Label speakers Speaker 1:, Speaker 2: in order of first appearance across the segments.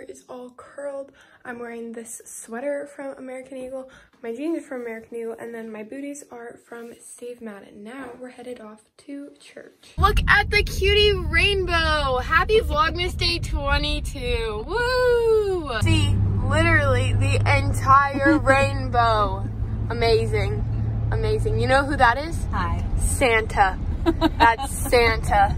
Speaker 1: is all curled. I'm wearing this sweater from American Eagle, my jeans are from American Eagle, and then my booties are from Steve Madden. Now we're headed off to church. Look at the cutie rainbow! Happy Vlogmas Day 22! Woo! See, literally the entire rainbow. Amazing. Amazing. You know who that is?
Speaker 2: Hi.
Speaker 1: Santa. That's Santa.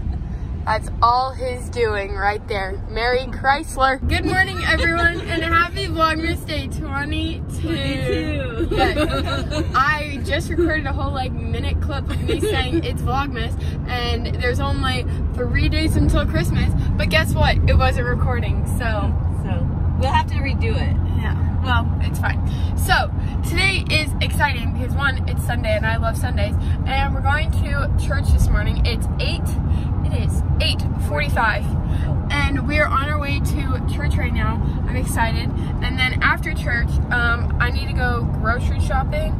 Speaker 1: That's all his doing right there. Merry Chrysler. Good morning, everyone, and happy Vlogmas Day 22.
Speaker 2: 22.
Speaker 1: Yes. I just recorded a whole like minute clip of me saying it's Vlogmas, and there's only three days until Christmas. But guess what? It wasn't recording, so
Speaker 2: So we'll have to redo it.
Speaker 1: yeah. Well, it's fine. So today is exciting because one, it's Sunday, and I love Sundays, and we're going to church this morning. It's eight. It is 8:45, and we are on our way to church right now. I'm excited. And then after church, um, I need to go grocery shopping,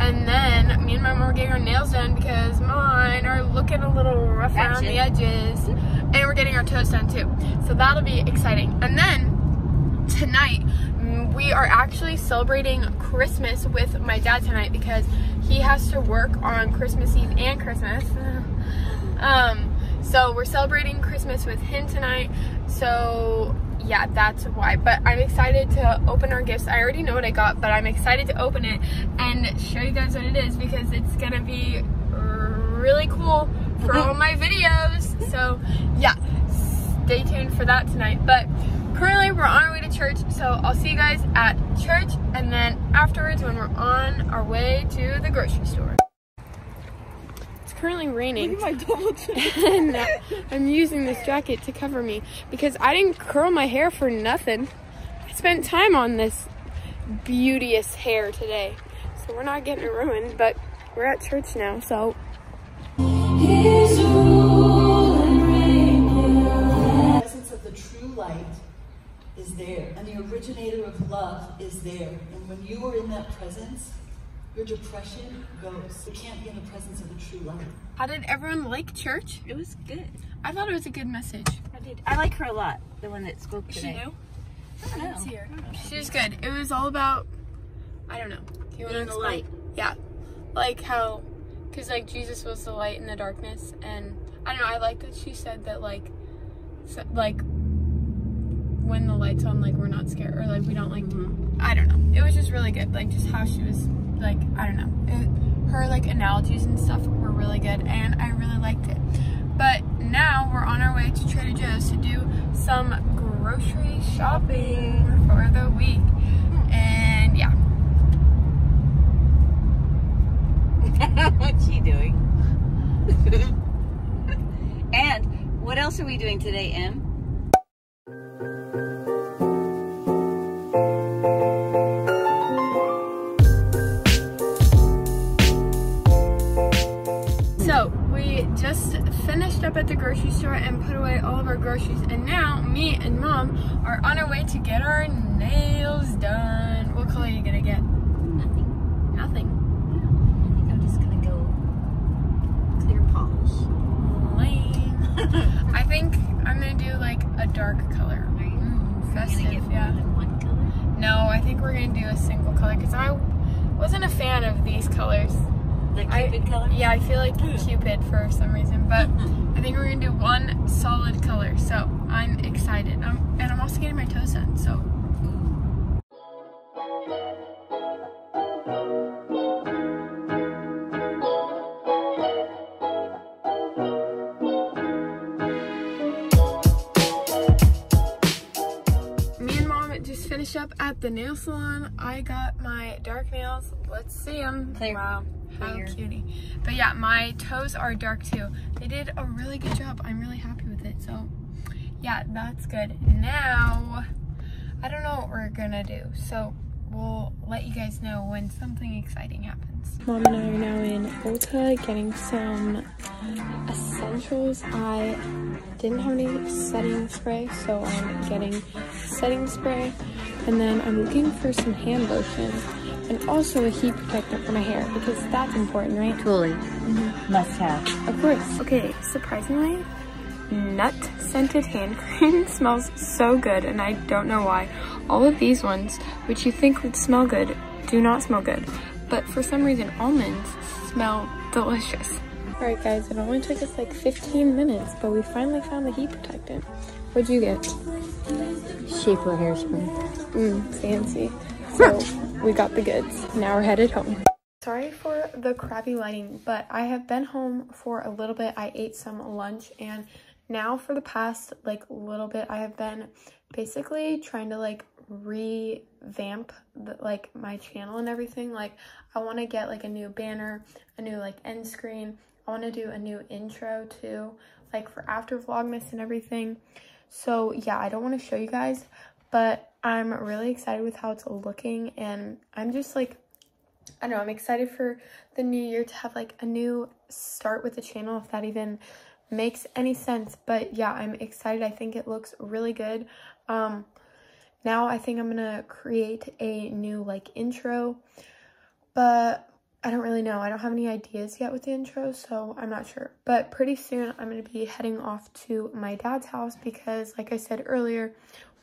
Speaker 1: and then me and my mom are getting our nails done because mine are looking a little rough around the edges, and we're getting our toes done too. So that'll be exciting. And then tonight mm, we are actually celebrating Christmas with my dad tonight because he has to work on Christmas Eve and Christmas. um, so we're celebrating Christmas with him tonight. So yeah, that's why. But I'm excited to open our gifts. I already know what I got, but I'm excited to open it and show you guys what it is because it's gonna be really cool for all my videos. So yeah, stay tuned for that tonight. But currently we're on our way to church, so I'll see you guys at church and then afterwards when we're on our way to the grocery store. It's currently raining.
Speaker 2: my double chin.
Speaker 1: uh, I'm using this jacket to cover me because I didn't curl my hair for nothing. I spent time on this beauteous hair today. So we're not getting it ruined, but we're at church now, so
Speaker 3: The essence of the true light is there, and the originator of love is there. And when you are in that presence, your depression goes. You can't be in the presence of the true light.
Speaker 1: how did everyone like church?
Speaker 2: It was good.
Speaker 1: I thought it was a good message.
Speaker 2: I did. I like her a lot. The one that spoke today.
Speaker 1: She
Speaker 2: today.
Speaker 1: knew?
Speaker 2: I don't know.
Speaker 1: See her. She was good. It was all about, I don't know. You wanna
Speaker 2: Being the light.
Speaker 1: Yeah. Like how, because like Jesus was the light in the darkness. And I don't know, I like that she said that like, so, like, when the light's on, like, we're not scared. Or like, we don't like, mm-hmm. I don't know. It was just really good. Like, just how she was, like, I don't know. It, her like analogies and stuff were really good. And I really liked it. But now we're on our way to Trader Joe's to do some grocery shopping for the week. And yeah,
Speaker 2: What's she doing? and what else are we doing today, Em?
Speaker 1: Grocery store and put away all of our groceries. And now me and mom are on our way to get our nails done. What color are you gonna get?
Speaker 2: Nothing.
Speaker 1: Nothing.
Speaker 2: I think I'm just gonna go clear polish.
Speaker 1: Lame. I think I'm gonna do like a dark color.
Speaker 2: Are you?
Speaker 1: Mm,
Speaker 2: Ooh,
Speaker 1: festive,
Speaker 2: gonna get more
Speaker 1: yeah.
Speaker 2: than one color?
Speaker 1: No, I think we're gonna do a single color because I wasn't a fan of these colors.
Speaker 2: The
Speaker 1: I-
Speaker 2: cupid color?
Speaker 1: Yeah, I feel like Cupid for some reason, but I think we're gonna do one solid color. So I'm excited. I'm, and I'm also getting my toes done. So me and mom just finished up at the nail salon. I got my dark nails. Let's see them. Wow. How oh,
Speaker 2: Clear.
Speaker 1: cutie. But yeah, my toes are dark too. They did a really good job. I'm really happy with it. So yeah, that's good. Now, I don't know what we're gonna do. So we'll let you guys know when something exciting happens. Mom and I are now in Ulta getting some um, essentials. I didn't have any setting spray, so I'm getting setting spray. And then I'm looking for some hand lotion and also a heat protector for my hair because that's important, right?
Speaker 2: Totally. Mm-hmm. Must have.
Speaker 1: Of course. Okay, surprisingly, nut scented hand cream. smells so good and I don't know why. All of these ones, which you think would smell good, do not smell good. But for some reason, almonds smell delicious. All right guys, it only took us like 15 minutes, but we finally found the heat protectant. What'd you get?
Speaker 2: Shapewear hairspray.
Speaker 1: Mmm, fancy. So we got the goods. Now we're headed home. Sorry for the crappy lighting, but I have been home for a little bit. I ate some lunch and now for the past like little bit, I have been basically trying to like revamp the, like my channel and everything. Like I want to get like a new banner, a new like end screen. I want to do a new intro too, like for after Vlogmas and everything. So yeah, I don't want to show you guys, but I'm really excited with how it's looking and I'm just like I don't know, I'm excited for the new year to have like a new start with the channel, if that even makes any sense. But yeah, I'm excited. I think it looks really good. Um, now I think I'm gonna create a new like intro, but I don't really know. I don't have any ideas yet with the intro, so I'm not sure. But pretty soon I'm gonna be heading off to my dad's house because like I said earlier,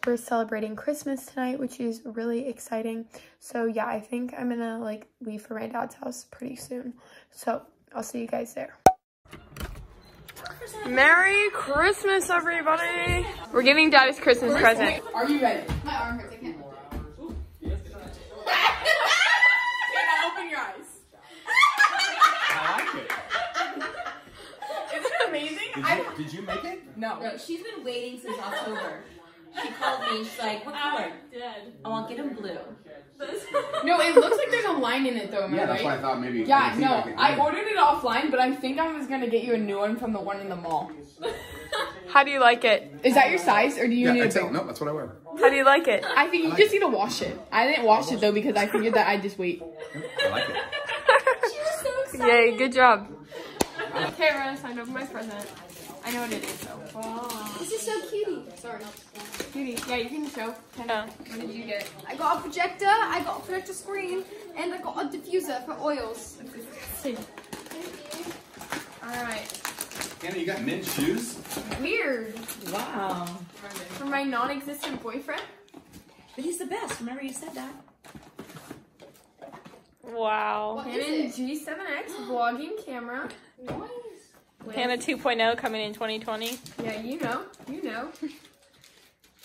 Speaker 1: we're celebrating Christmas tonight, which is really exciting. So yeah, I think I'm gonna like leave for my dad's house pretty soon. So I'll see you guys there. Merry Christmas, everybody! We're giving dad his Christmas present.
Speaker 4: Are you ready?
Speaker 1: My arm hurts, I can't.
Speaker 4: open your eyes.
Speaker 5: I like it.
Speaker 4: Isn't it amazing?
Speaker 5: Did you, did you make it?
Speaker 4: no.
Speaker 2: No, she's been waiting since October. She called me she's like, what color? I want to get him blue.
Speaker 4: No, it looks like there's a line in it though, am I
Speaker 5: Yeah, that's why I thought maybe.
Speaker 4: Yeah,
Speaker 5: it seemed
Speaker 4: no,
Speaker 5: like it
Speaker 4: I ordered it offline, but I think I was gonna get you a new one from the one in the mall.
Speaker 1: How do you like it?
Speaker 4: Is that your size, or do you
Speaker 5: Yeah,
Speaker 4: need a
Speaker 5: that's
Speaker 4: big?
Speaker 5: No, that's what I wear.
Speaker 1: How do you like it?
Speaker 4: I think you just need to wash it. I didn't wash it though because I figured that I'd just wait.
Speaker 5: I like it.
Speaker 1: Yay, good job. Tara signed over my present. I know what it is though.
Speaker 6: This is so cutie. Sorry.
Speaker 1: Cutie. Yeah, you can show.
Speaker 6: Oh.
Speaker 1: What did you get?
Speaker 6: I got a projector, I got a projector screen, and I got a diffuser for oils.
Speaker 1: Alright.
Speaker 5: Anna, you got men's shoes?
Speaker 1: Weird.
Speaker 2: Wow.
Speaker 1: For my non-existent boyfriend?
Speaker 2: But he's the best. Remember you said that.
Speaker 7: Wow.
Speaker 6: What
Speaker 1: Canon
Speaker 6: is it?
Speaker 1: G7X vlogging camera.
Speaker 6: Nice.
Speaker 7: Hannah 2.0 coming in 2020.
Speaker 1: Yeah, you know. You know.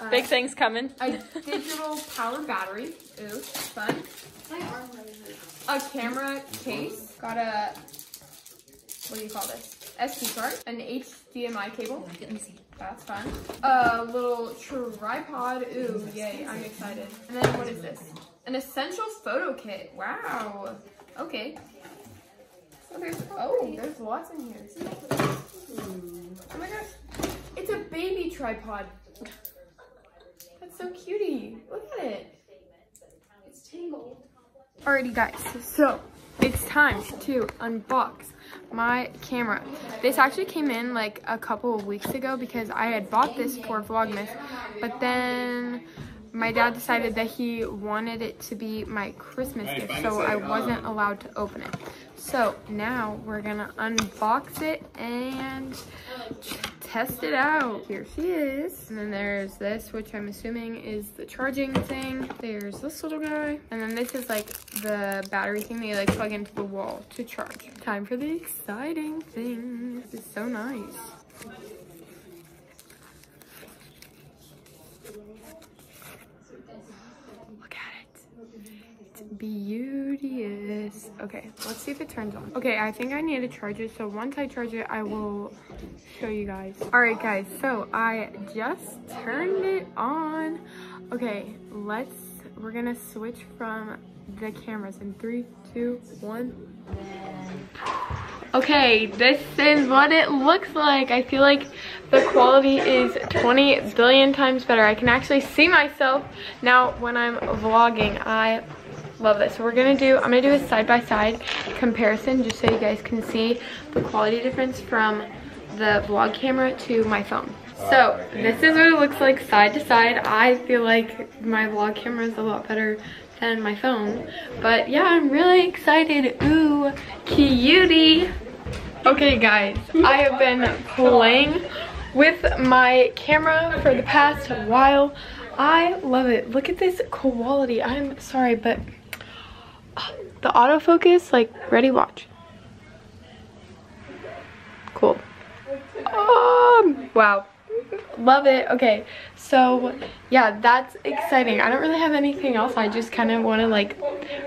Speaker 1: Uh,
Speaker 7: Big things coming.
Speaker 1: A digital power battery. Ooh, fun.
Speaker 6: My arm really hurts.
Speaker 1: A camera case. Got a, what do you call this? SD card. An HDMI cable.
Speaker 2: Let me see.
Speaker 1: That's fun. A little tripod. Ooh, yay, I'm excited. And then what is this? An essential photo kit. Wow. Okay. Oh, there's, oh, there's lots in here. Oh my gosh. It's a baby tripod. That's so cutie. Look at it.
Speaker 6: It's tangled.
Speaker 1: Alrighty guys, so it's time to unbox my camera. This actually came in like a couple of weeks ago because I had bought this for Vlogmas, but then my dad decided that he wanted it to be my Christmas gift, so I wasn't allowed to open it. So now we're gonna unbox it and test it out. Here she is. And then there's this, which I'm assuming is the charging thing. There's this little guy. And then this is like the battery thing that you like plug into the wall to charge. Time for the exciting thing. This is so nice. Look at it. It's beauteous. Okay, let's see if it turns on. Okay, I think I need to charge it. So once I charge it, I will show you guys. All right, guys. So I just turned it on. Okay, let's, we're gonna switch from the cameras in three, two, one. Okay, this is what it looks like. I feel like the quality is 20 billion times better. I can actually see myself now when I'm vlogging. I love this. So we're gonna do, I'm gonna do a side-by-side comparison just so you guys can see the quality difference from the vlog camera to my phone. So this is what it looks like side to side. I feel like my vlog camera is a lot better than my phone. But yeah, I'm really excited. Ooh, cutie. Okay guys, I have been playing with my camera for the past while. I love it. Look at this quality. I'm sorry, but the autofocus, like, ready, watch. Cool. Um, wow. Love it. Okay, so yeah, that's exciting. I don't really have anything else. I just kind of want to like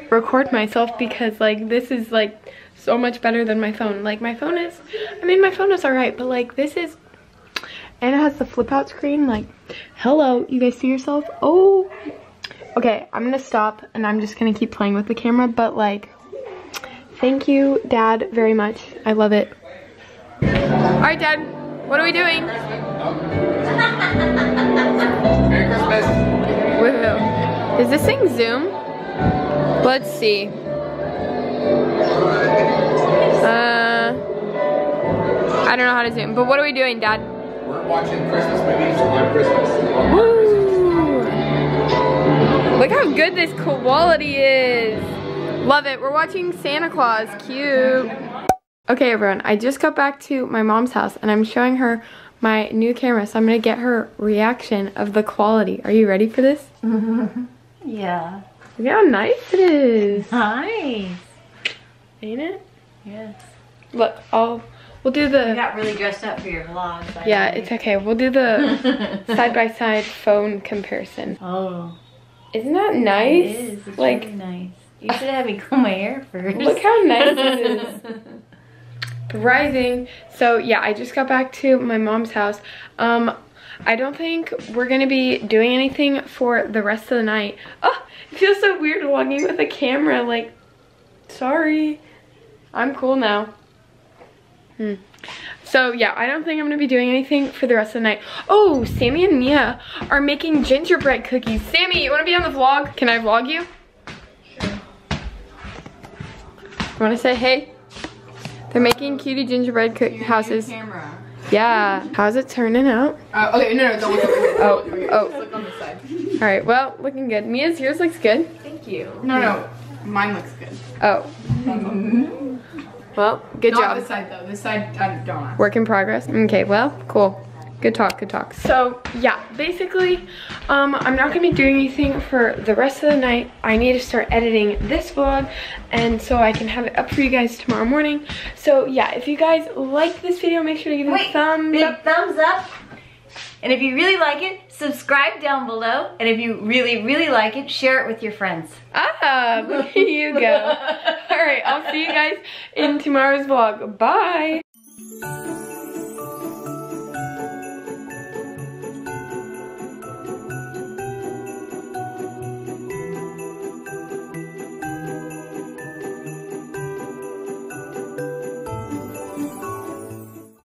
Speaker 1: record myself because like this is like so much better than my phone. Like my phone is, I mean my phone is alright, but like this is, and it has the flip out screen. Like, hello, you guys see yourself? Oh, okay, I'm gonna stop and I'm just gonna keep playing with the camera, but like, thank you, Dad, very much. I love it. Alright, Dad, what are we doing?
Speaker 5: Merry Christmas.
Speaker 1: Woohoo. Is this thing Zoom? Let's see. Uh, I don't know how to zoom, but what are we doing, Dad?
Speaker 5: We're watching Christmas movies on Christmas.
Speaker 1: Woo! Look how good this quality is. Love it. We're watching Santa Claus. Cute. Okay, everyone. I just got back to my mom's house and I'm showing her my new camera. So I'm going to get her reaction of the quality. Are you ready for this?
Speaker 2: Yeah.
Speaker 1: Look how nice it is.
Speaker 2: Nice.
Speaker 1: Ain't it?
Speaker 2: Yes.
Speaker 1: Look, I'll, we'll do the.
Speaker 2: You got really dressed up for your vlog.
Speaker 1: yeah, it's okay. We'll do the side-by-side phone comparison.
Speaker 2: Oh.
Speaker 1: Isn't that nice?
Speaker 2: It is. It's
Speaker 1: like,
Speaker 2: really nice. You should have me comb my hair first.
Speaker 1: Look how nice it is. Rising. So yeah, I just got back to my mom's house. Um, I don't think we're gonna be doing anything for the rest of the night. Oh, it feels so weird walking with a camera. Like, sorry. I'm cool now. Hmm. So yeah, I don't think I'm gonna be doing anything for the rest of the night. Oh, Sammy and Mia are making gingerbread cookies. Sammy, you wanna be on the vlog? Can I vlog you? You wanna say hey? They're making cutie gingerbread cook houses.
Speaker 4: Camera.
Speaker 1: Yeah. How's it turning out?
Speaker 4: Uh, okay, no, no, don't look at
Speaker 1: Oh, oh.
Speaker 4: Look on the side.
Speaker 1: All right, well, looking good. Mia's, yours looks good.
Speaker 4: Thank you. No, no, mine looks good.
Speaker 1: Oh. Well, good
Speaker 4: Not
Speaker 1: job.
Speaker 4: this side though. This side, I don't ask.
Speaker 1: Work in progress. Okay, well, cool. Good talk, good talk. So, yeah, basically, um, I'm not gonna be doing anything for the rest of the night. I need to start editing this vlog, and so I can have it up for you guys tomorrow morning. So, yeah, if you guys like this video, make sure to give it a
Speaker 2: Wait,
Speaker 1: thumbs
Speaker 2: big
Speaker 1: up.
Speaker 2: thumbs up. And if you really like it, subscribe down below. And if you really, really like it, share it with your friends.
Speaker 1: Ah, look at you go. All right, I'll see you guys in tomorrow's vlog. Bye.